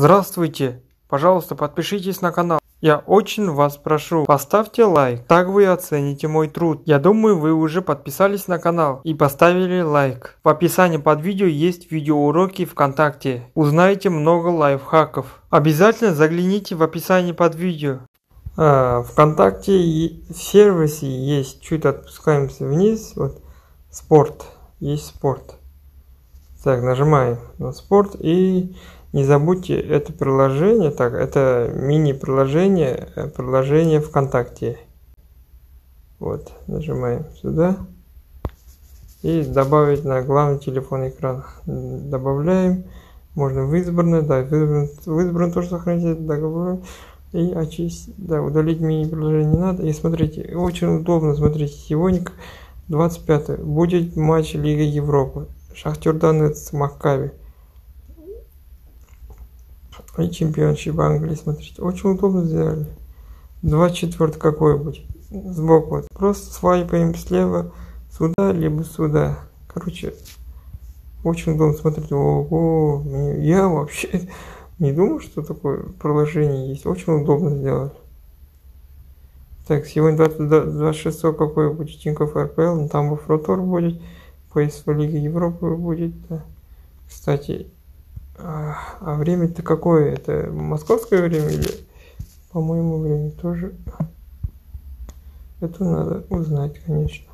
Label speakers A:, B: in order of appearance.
A: Здравствуйте! Пожалуйста, подпишитесь на канал. Я очень вас прошу, поставьте лайк, так вы оцените мой труд. Я думаю, вы уже подписались на канал и поставили лайк. В описании под видео есть видеоуроки ВКонтакте. Узнаете много лайфхаков. Обязательно загляните в описание под видео. А, ВКонтакте в сервисе есть, чуть отпускаемся вниз, вот спорт, есть спорт. Так, нажимаем на спорт и не забудьте это приложение, так, это мини-приложение, э, приложение ВКонтакте. Вот, нажимаем сюда. И добавить на главный телефон экран. Добавляем. Можно в избранное, да, в избранное, в избранное тоже сохранить договор. И очистить, да, удалить мини-приложение не надо. И смотрите, очень удобно, смотрите, сегодня 25 будет матч Лига Европы. Шахтер Донецк, Маккаби и чемпионшип Англии, смотрите, очень удобно сделали. 24 какой будет, сбоку, вот. просто свайпаем слева сюда, либо сюда. Короче, очень удобно, смотрите, ого, я вообще не думал, что такое приложение есть, очень удобно сделали. Так, сегодня 20, 26 какой будет Тинькофф РПЛ, ну, там Фротор будет, ПСВ Лига Европы будет, да. Кстати, а время-то какое? Это московское время или по моему времени тоже? Это надо узнать, конечно.